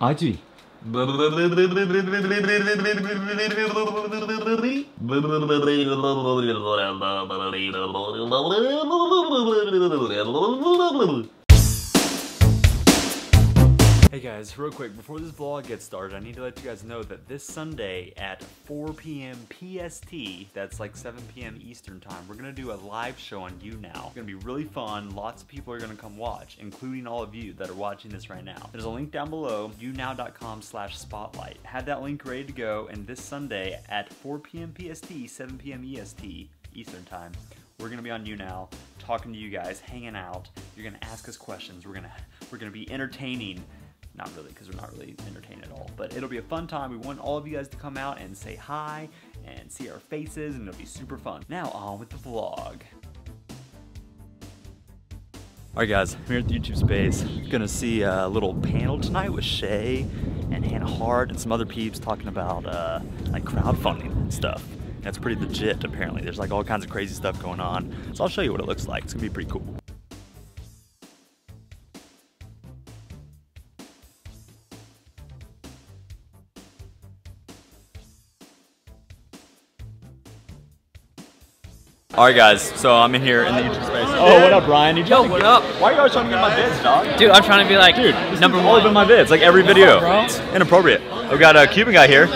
Allí. Hey guys, real quick, before this vlog gets started, I need to let you guys know that this Sunday at 4 p.m. PST, that's like 7 p.m. Eastern time, we're gonna do a live show on YouNow. It's gonna be really fun. Lots of people are gonna come watch, including all of you that are watching this right now. There's a link down below, younow.com slash spotlight. Have that link ready to go, and this Sunday at 4 p.m. PST, 7 p.m. EST, Eastern time, we're gonna be on YouNow, talking to you guys, hanging out. You're gonna ask us questions. We're gonna we're gonna be entertaining not really because we're not really entertained at all but it'll be a fun time we want all of you guys to come out and say hi and see our faces and it'll be super fun now on with the vlog Alright guys, I'm here at the YouTube space. Gonna see a little panel tonight with Shay and Hannah Hart and some other peeps talking about uh, like crowdfunding and stuff. That's pretty legit apparently. There's like all kinds of crazy stuff going on. So I'll show you what it looks like. It's gonna be pretty cool. Alright guys, so I'm in here in the YouTube space. Oh, what up, Brian? You Yo, what up? Why are you always trying to get my vids, dog? Dude, I'm trying to be like, Dude, number all one. up my vids, like every video. It's inappropriate. I've got a Cuban guy here.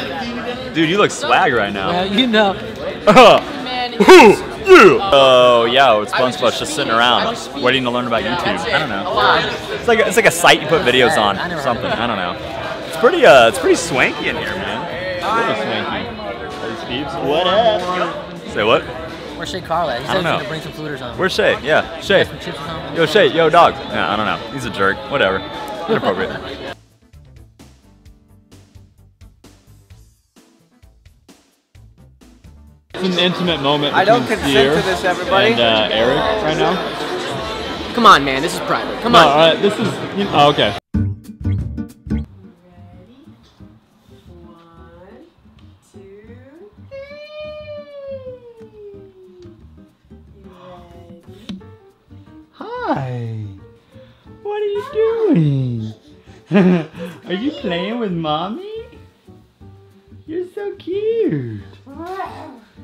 Dude, you look swag right now. Yeah, you know. Oh yeah, it's Bun Splash just sitting around waiting to learn about YouTube. I don't know. It's like a, it's like a site you put videos on or something. I don't know. It's pretty uh it's pretty swanky in here, man. Really swanky. All. What up? Say what? Where's Shay Carl at? He I said don't he's know. gonna bring some fooders on. Where's Shay? Yeah, Shay. Some chips or something? Yo, Shay. Yo, dog. Yeah, I don't know. He's a jerk. Whatever. Inappropriate. It's an intimate moment I don't consent Seer to this, everybody. and uh, Eric right now. Come on, man. This is private. Come No, on. all right, this is. You oh, okay. are you playing with mommy? You're so cute.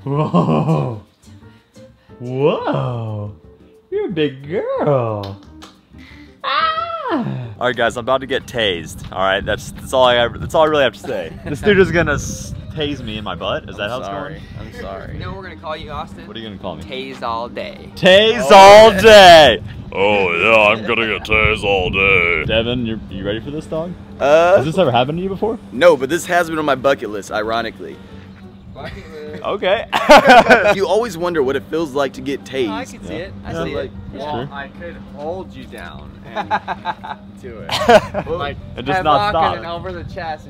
Whoa. Whoa. You're a big girl. Ah. All right, guys, I'm about to get tased. All right, that's that's all I ever, that's all I really have to say. This dude is gonna s- tase me in my butt. Is that how it's going? I'm sorry. You know what we're gonna call you, Austin? What are you gonna call me? Tase all day. Tase all day. Oh yeah, I'm gonna get tased all day. Devin, you you ready for this dog? Uh, Has this ever happened to you before? no, but this has been on my bucket list, ironically. Okay. you always wonder what it feels like to get tased. Oh, I can see it. I Yeah, see like- it. Well, I could hold you down and do it. like And just not stop. and over the chest.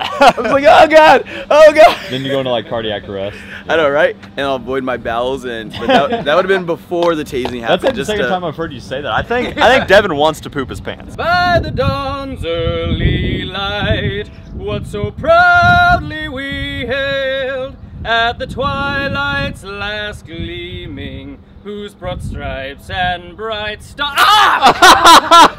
I was like, oh god, oh god. Then you go into like cardiac arrest. I know, right? And I'll avoid my bowels, and but that, that would have been before the tasing That's happened. like the second to- time I've heard you say that. I think I think Devin wants to poop his pants. By the dawn's early light, what so proudly we hailed at the twilight's last gleaming, whose broad stripes and bright stars. Ah!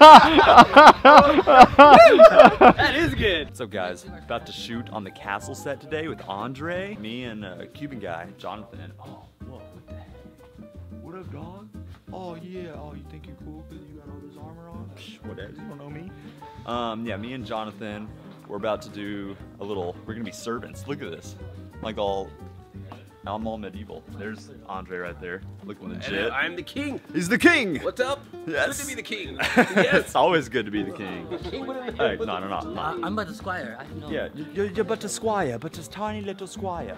that is good. What's up, guys? About to shoot on the castle set today with Andre, me, and a Cuban guy, Jonathan. Oh, whoa, what the heck? What up, dog? Oh yeah. Oh, you think you're cool because you got all this armor on? Psh, whatever. You don't know me. Um, yeah, me and Jonathan. We're about to do a little. We're gonna be servants. Look at this. Like all. I'm all medieval. There's Andre right there, looking legit. And uh, I'm the king. He's the king. What's up? Yes. Good to be the king. it's always good to be the king. Hey, no, no, no, no. I- I'm but the squire. I know. Yeah, you're, you're but a squire, but a tiny little squire.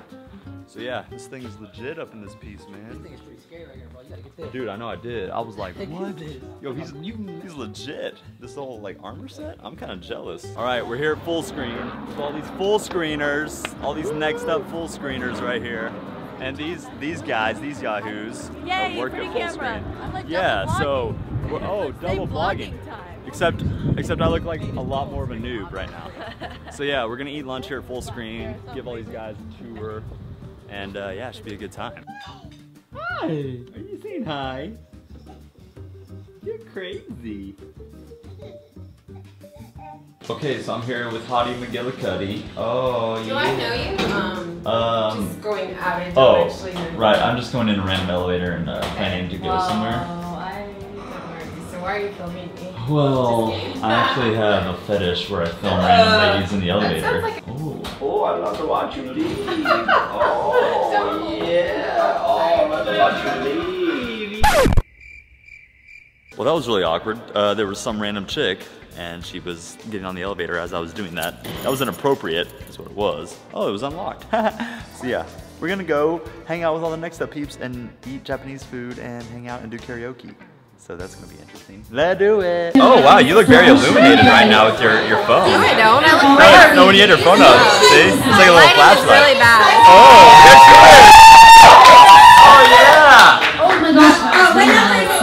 So yeah, this thing is legit up in this piece, man. This man. thing is pretty scary right here, bro. You gotta get this. Dude, I know I did. I was like, what? get. Yo, he's he's legit. This whole like armor set. I'm kind of jealous. All right, we're here at Fullscreen with all these full screeners, all these next up full screeners right here, and these these guys, these yahoos, Yay, are working pretty at full camera. screen. I'm like Yeah, so we're, oh, Say double vlogging. vlogging. Except, except I look like a lot more of a noob right now. So yeah, we're gonna eat lunch here at Fullscreen, give all these guys a tour, and uh, yeah, it should be a good time. Hi. Are you saying hi? You're crazy. Okay, so I'm here with Hottie McGillicuddy. Oh, Do I know you? Um, Um, just going out into oh, actually right. I'm just going in a random elevator and uh, planning to go well, somewhere. Oh, I don't know so why are you filming me? Well, I actually have a fetish where I film random ladies in the elevator. like- oh. Oh, I love to watch you leave. Oh, Well, that was really awkward. Uh, there was some random chick, and she was getting on the elevator as I was doing that. That was inappropriate, is what it was. Oh, it was unlocked. so yeah, we're gonna go hang out with all the next up peeps and eat Japanese food and hang out and do karaoke. So that's gonna be interesting. Let's do it. Oh wow, you look very illuminated right now with your, your phone. No, I don't. I look No, no, when you had your phone up, see? It's like a little flashlight. really bad. Oh, good. Oh yeah. Oh my gosh. Oh, wait, no, wait, wait.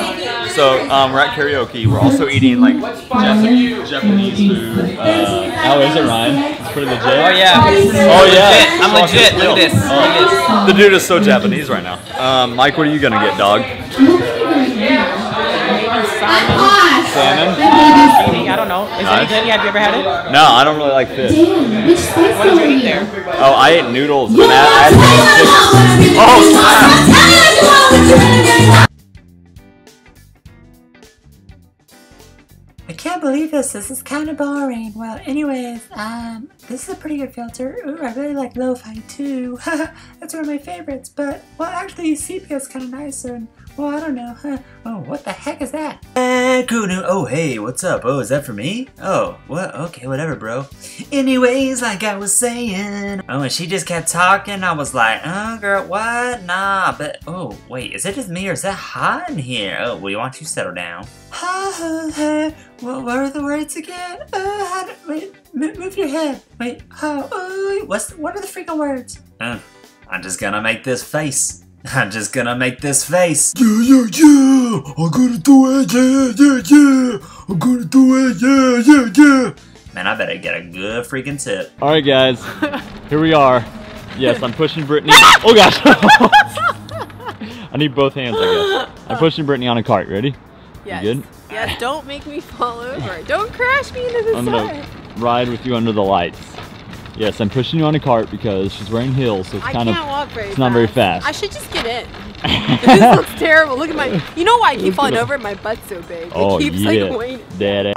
So um, we're at karaoke. We're also eating like Japanese, Japanese food. Uh, How is it, Ryan? It's pretty legit. Oh yeah. oh yeah, I'm legit. Look at this. Look at The dude is so Japanese right now. Um, Mike, what are you gonna get, dog? Salmon? this. I don't know. Is Nice. it good? Have you ever had it? No, I don't really like fish. What did you eat there? Oh, I ate noodles. And I, I had believe this. This is kind of boring. Well, anyways, um, this is a pretty good filter. Ooh, I really like lo-fi too. That's one of my favorites. But well, actually, sepia is kind of nicer. And well, I don't know. Huh. Oh, what the heck is that? Oh, hey, what's up? Oh, is that for me? Oh, what? Okay, whatever, bro. Anyways, like I was saying. Oh, and she just kept talking. I was like, oh, girl, what? Nah, but, oh, wait, is it just me or is it hot in here? Oh, we want to settle down. Ha ha ha. What, are the words again? Uh, how wait, move, your head. Wait? Oh, what's what are the freaking words? Uh, I'm just gonna make this face. I'm just gonna make this face. Yeah, yeah, yeah! I'm gonna do it, yeah, yeah, yeah! I'm gonna do it, yeah, yeah, yeah! Man, I better get a good freaking tip. All right, guys. Here we are. Yes, I'm pushing Brittany. Oh gosh. I need both hands, I guess. I'm pushing Brittany on a cart. Ready? Yes. You good? Yes, don't make me fall over. Don't crash me into the I'm side. gonna ride with you under the lights. Yes, I'm pushing you on a cart because she's wearing heels, so it's I kind of walk very it's not very fast. I should just get in. this looks terrible. Look at my. You know why I keep falling over? My butt's so big. Oh it keeps yeah, like waiting. Dead